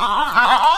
啊啊啊